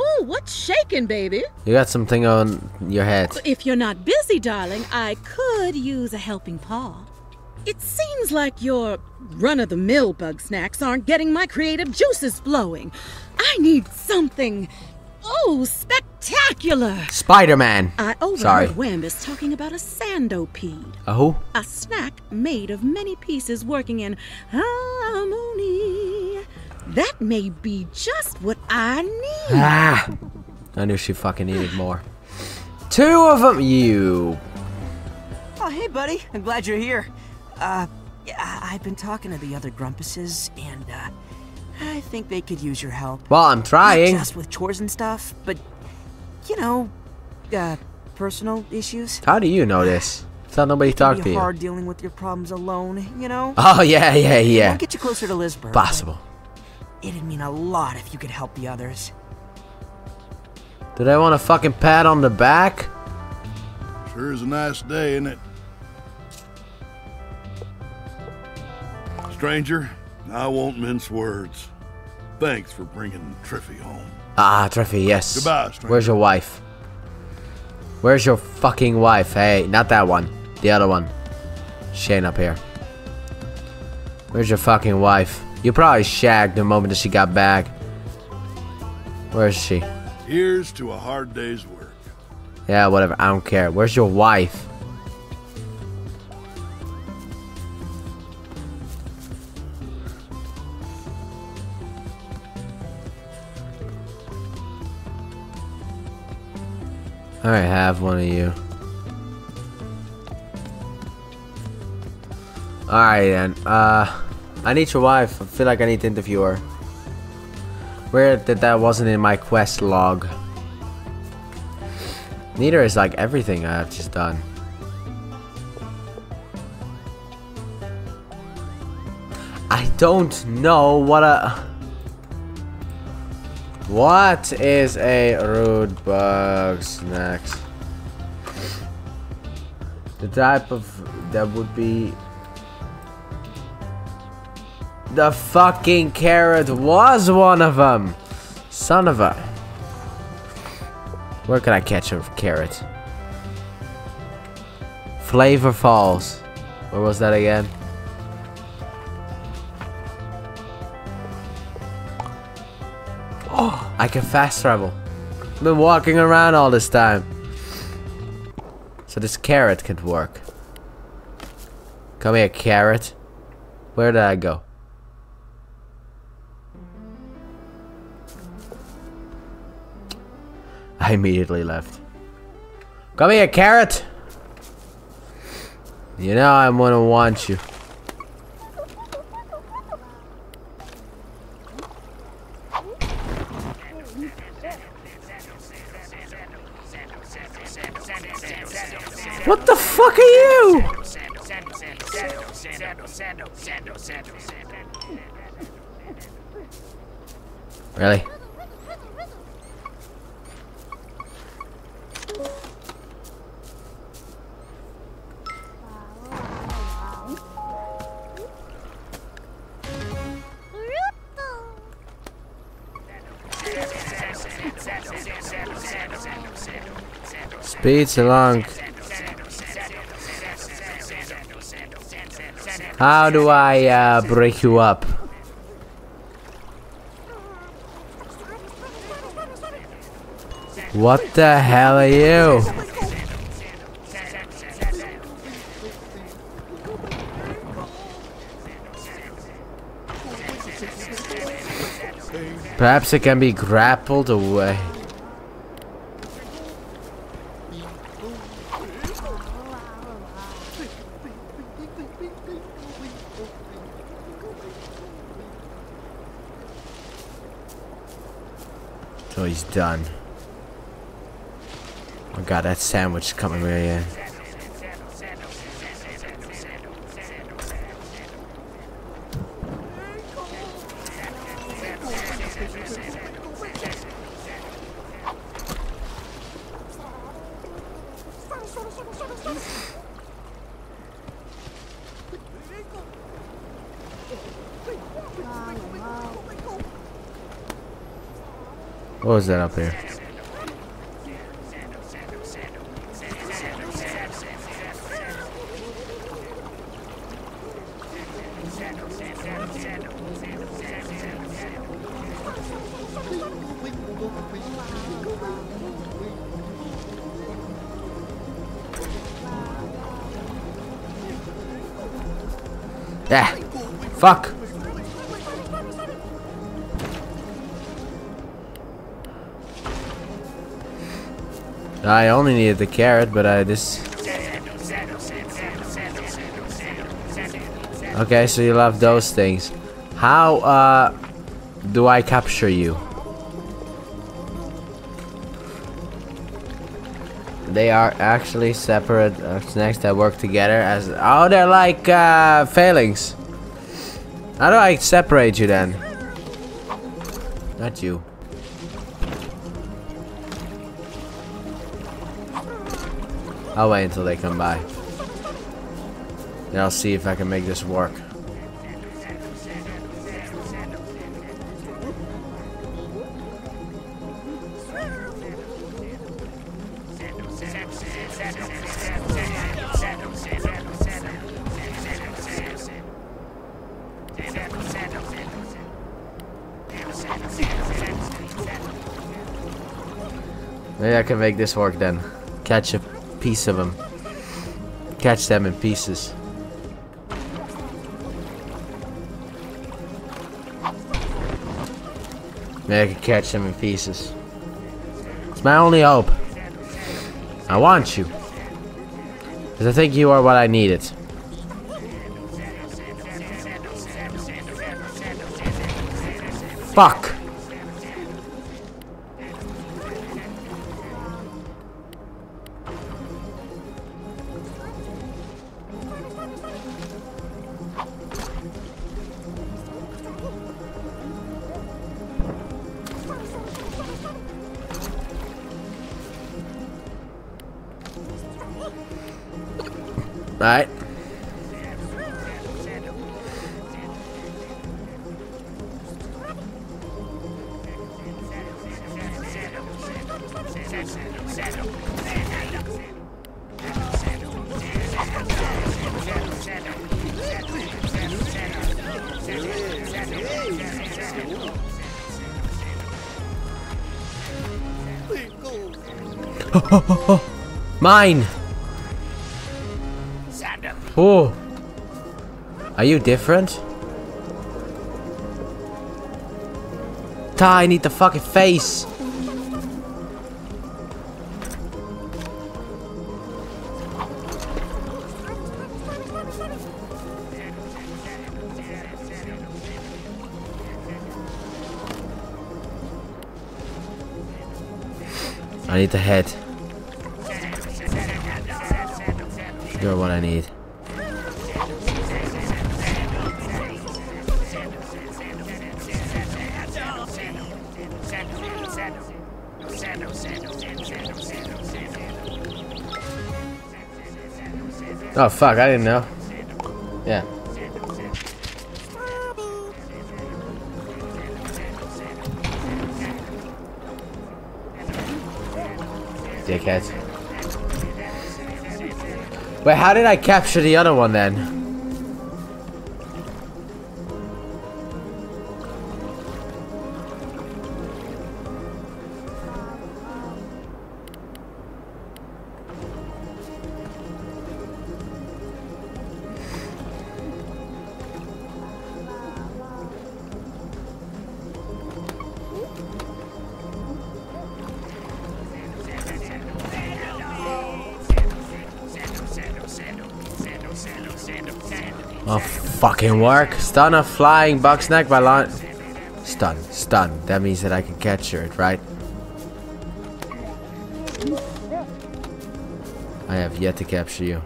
Oh, what's shaking, baby? You got something on your head. If you're not busy, darling, I could use a helping paw. It seems like your run of the mill Bugsnax aren't getting my creative juices flowing. I need something. Oh, spectacular! Spider Man. I overheard Sorry. Wambus talking about a sandopede. A who? A snack made of many pieces working in harmony. That may be just what I need. Ah! I knew she fucking needed more. Two of them. You. Oh, hey, buddy. I'm glad you're here. Uh, yeah, I- I've been talking to the other Grumpuses, and, uh, I think they could use your help. Well, I'm trying. Not just with chores and stuff, but, you know, uh, personal issues. How do you know this? Thought nobody It can talked to you. hard dealing with your problems alone, you know? Oh yeah, yeah, yeah. Won't get you closer to Lisbon. Possible. It'd mean a lot if you could help the others. Did I want a fucking pat on the back? Sure is a nice day, isn't it? Stranger, I won't mince words. Thanks for bringing Triffy home. Ah, Treffy, yes. Goodbye, stranger. Where's your wife? Where's your fucking wife? Hey, not that one. The other one. Shane up here. Where's your fucking wife? You probably shagged the moment that she got back. Where is she? Here's to a hard day's work. Yeah, whatever. I don't care. Where's your wife? Alright, have one of you. Alright then. Uh I need your wife. I feel like I need to interview her. Where that that wasn't in my quest log. Neither is like everything I've just done. I don't know what a. What is a rude Bugsnax? The type of that would be. The fucking carrot was one of them. Son of a. Where can I catch a carrot? Flavor Falls. Where was that again? Oh, I can fast travel. I've been walking around all this time. So this carrot could work. Come here, carrot. Where did I go? I immediately left. Come here, carrot! You know I'm gonna want you. What the fuck are you? Really? Speeds along. How do I uh, break you up? What the hell are you? Perhaps it can be grappled away. So he's done. Oh god, that sandwich coming right in. What was that up here? Yeah. Fuck. I only needed the carrot, but I just... Okay, so you love those things. How uh do I capture you? They are actually separate uh, snacks that work together as oh they're like uh failings. How do I separate you then? Not you. I'll wait until they come by. Then I'll see if I can make this work. Maybe I can make this work then. Catch a piece of them. Catch them in pieces. Maybe I can catch them in pieces. It's my only hope. I want you. Because I think you are what I needed. Fuck! Right. Mine! Oh! Are you different? Ty, I need the fucking face! I need the head. You're what I need. Oh fuck, I didn't know. Yeah. Dickhead. Wait, how did I capture the other one then? Fucking work. Stun a flying Bugsnak by launch. Stun, stun. That means that I can catch it, right? I have yet to capture you.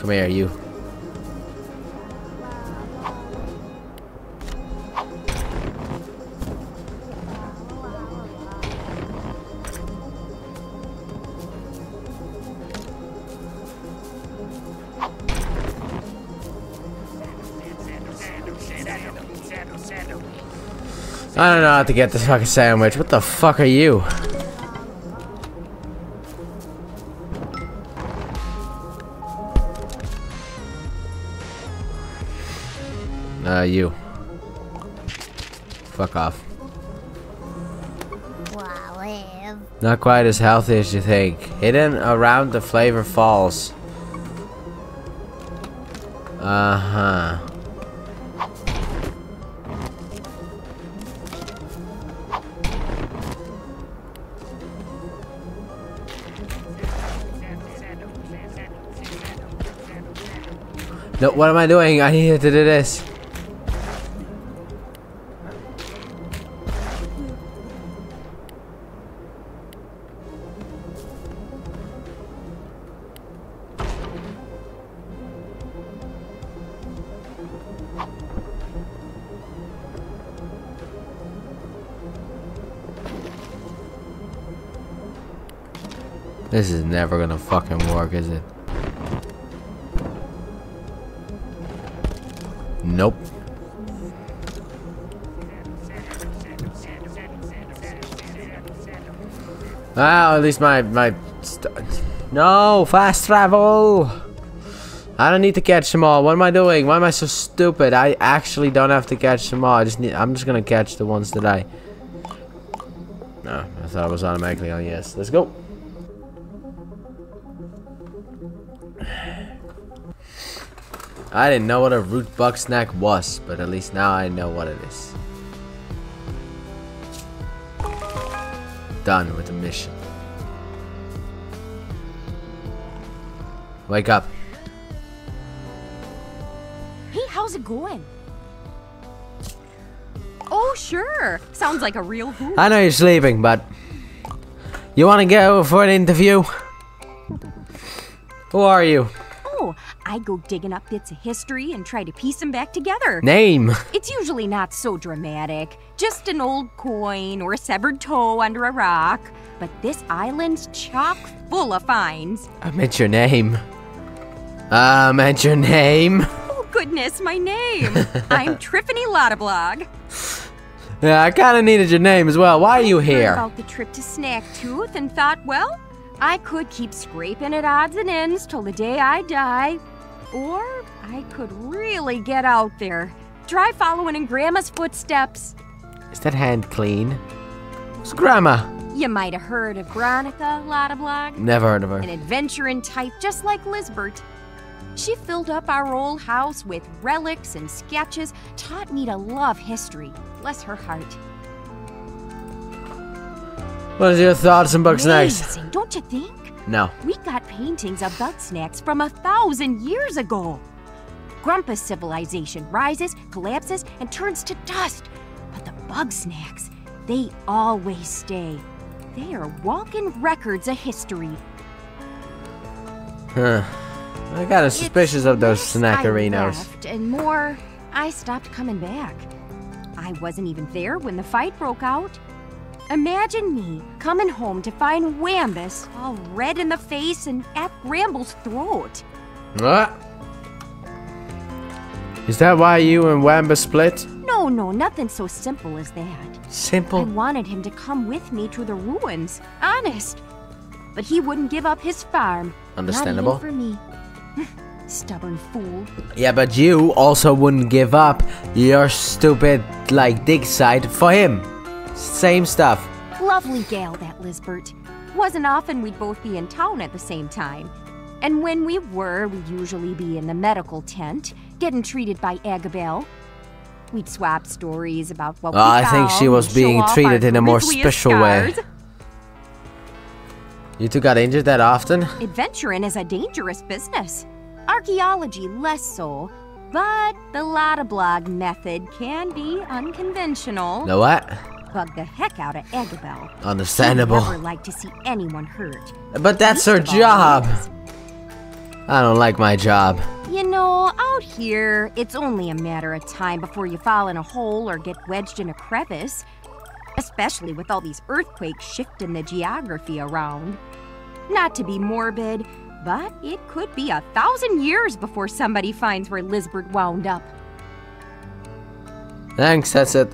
Come here, you. I don't know how to get this fucking sandwich. What the fuck are you? Uh, you. Fuck off. Not quite as healthy as you think. Hidden around the Flavor Falls. Uh-huh. No, what am I doing? I need to do this. This is never gonna fucking work, is it? Nope. Well, at least my my no fast travel. I don't need to catch them all. What am I doing? Why am I so stupid? I actually don't have to catch them all. I just need. I'm just gonna catch the ones that I. No, I thought it was automatically on yes. Let's go. I didn't know what a root buck Bugsnak was, but at least now I know what it is. Done with the mission. Wake up. Hey, how's it going? Oh, sure. Sounds like a real hoot. I know you're sleeping, but you want to go for an interview? Who are you? I go digging up bits of history and try to piece them back together. Name. It's usually not so dramatic, just an old coin or a severed toe under a rock. But this island's chock full of finds. I meant your name. I meant your name. Oh, goodness, my name. I'm Triffany Lottablog. Yeah, I kind of needed your name as well. Why are you here? about the trip to Snaktooth and thought, well, I could keep scraping at odds and ends till the day I die. Or I could really get out there. Try following in Grandma's footsteps. Is that hand clean? It's Grandma. You might have heard of Veronica Lottablog, Never heard of her. an adventuring type just like Lizbert. She filled up our old house with relics and sketches, taught me to love history. Bless her heart. What is your thoughts on Bugsnax? Amazing, don't you think? No. We got paintings of Bugsnax from a thousand years ago. Grumpus civilization rises, collapses, and turns to dust. But the Bugsnax, they always stay. They are walking records of history. Huh. I got It's suspicious of those less I snackerinos. left, and more, I stopped coming back. I wasn't even there when the fight broke out. Imagine me coming home to find Wambus all red in the face and at Gramble's throat. What? Is that why you and Wamba split? No, no, nothing so simple as that. Simple? I wanted him to come with me to the ruins, honest. But he wouldn't give up his farm. Understandable. For me. Stubborn fool. Yeah, but you also wouldn't give up your stupid, like, dig site for him. Same stuff. Lovely gal, that Lizbert. Wasn't often we'd both be in town at the same time. And when we were, we'd usually be in the medical tent, getting treated by Eggabell. We'd swap stories about what we Oh, I think she was being treated in a more special way. You two got injured that often? Adventuring is a dangerous business. Archaeology less so, but the Lottablog method can be unconventional. Know what? Bug the heck out of Eggabell. Understandable. Never like to see anyone hurt. But that's her Least of all job. I don't like my job. You know, out here, it's only a matter of time before you fall in a hole or get wedged in a crevice. Especially with all these earthquakes shifting the geography around. Not to be morbid, but it could be a thousand years before somebody finds where Lizbert wound up. Thanks, that's it.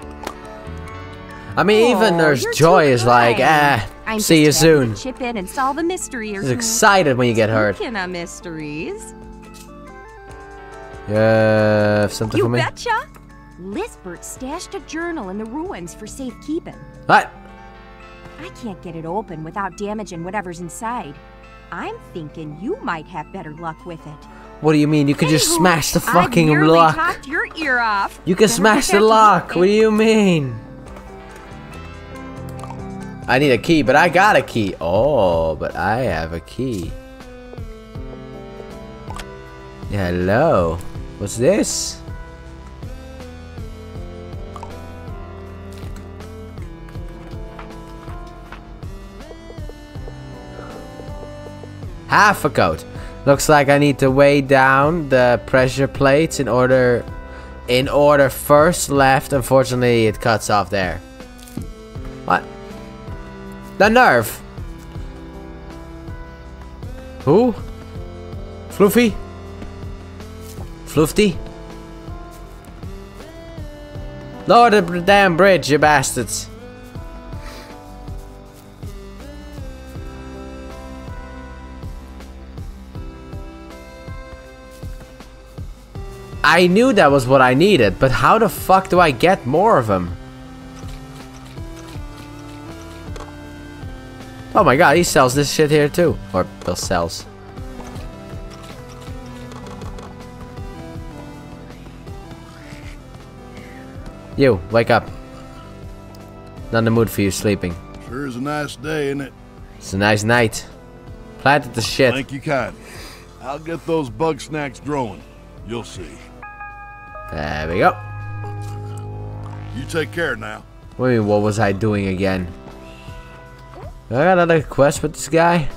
I mean, even Nurse Joy is like, ah, I'm see you soon. chip in and solve a mystery or She's excited when you get hurt. Speaking of mysteries, Yeah, something you for me? You betcha. Lizbert stashed a journal in the ruins for safekeeping. What? I can't get it open without damaging whatever's inside. I'm thinking you might have better luck with it. What do you mean? You could just smash the fucking lock. your ear off. You can Better smash the lock. What do you mean? I need a key, but I got a key. Oh, but I have a key. Hello. What's this? Half a coat. Looks like I need to weigh down the pressure plates in order in order first left. Unfortunately, it cuts off there. The nerve. Who? Floofy? Floofty? Lower the damn bridge, you bastards. I knew that was what I needed, but how the fuck do I get more of them? Oh my god, he sells this shit here too. Or Bill sells. You, wake up. Not in the mood for you sleeping. Sure is a nice day, isn't it? It's a nice night. Planted the shit. Thank you kindly. I'll get those Bugsnax growing. You'll see. There we go. You take care now. What do you mean, what was I doing again? I got another quest with this guy.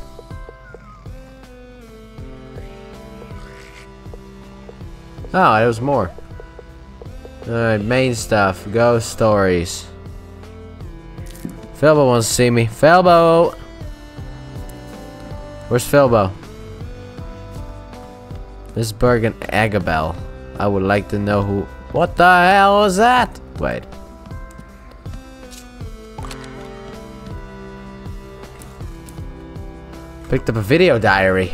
Oh, there was more. Alright, main stuff. Ghost stories. Filbo wants to see me. Filbo! Where's Filbo? Miss Bergen Eggabell. I would like to know who. What the hell was that? Wait. Picked up a video diary.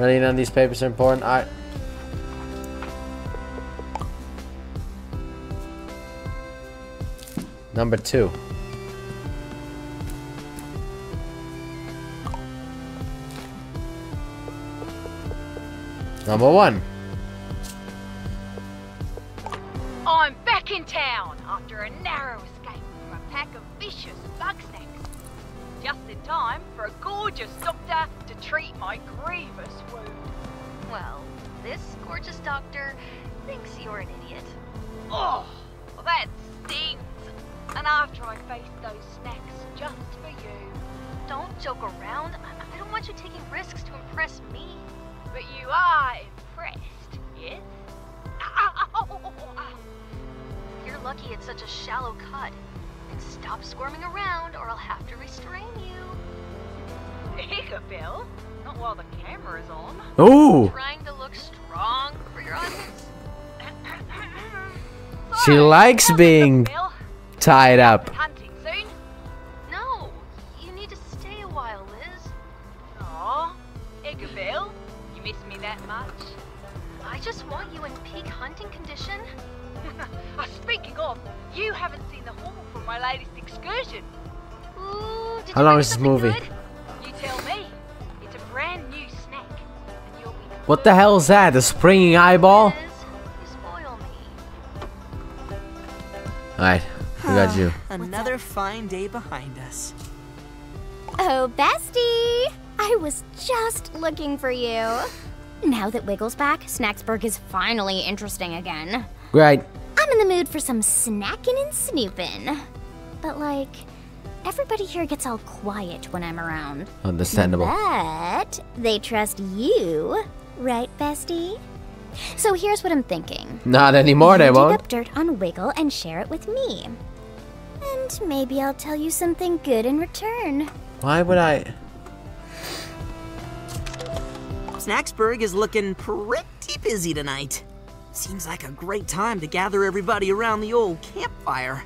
Really, none of these papers are important. Alright. Number two. Number one. Gorgeous doctor to treat my grievous wound. Well, this gorgeous doctor thinks you're an idiot. Oh, well, that stings. And after I faced those snacks just for you. Don't joke around. I, I don't want you taking risks to impress me. But you are impressed, yes? You're lucky it's such a shallow cut. And stop squirming around or I'll have to restrain you. Hickaville? Not while the camera's on. Ooh! Trying to look strong for your audience. She likes being tied up. Hunting soon? No, you need to stay a while, Liz. Aw, Hickaville, you miss me that much? I just want you in peak hunting condition. Speaking of, you haven't seen the haul from my latest excursion. Ooh, How long is this movie? good? What the hell is that? A springing eyeball? Liz, you spoil me. Alright, we got you. Another fine day behind us. Oh, bestie! I was just looking for you. Now that Wiggle's back, Snacksburg is finally interesting again. Right. I'm in the mood for some snacking and snooping. But, like, everybody here gets all quiet when I'm around. Understandable. But they trust you, Right, bestie? So here's what I'm thinking. Not anymore, you they won't. Dig up dirt on Wiggle and share it with me. And maybe I'll tell you something good in return. Why would I? Snacksburg is looking pretty busy tonight. Seems like a great time to gather everybody around the old campfire.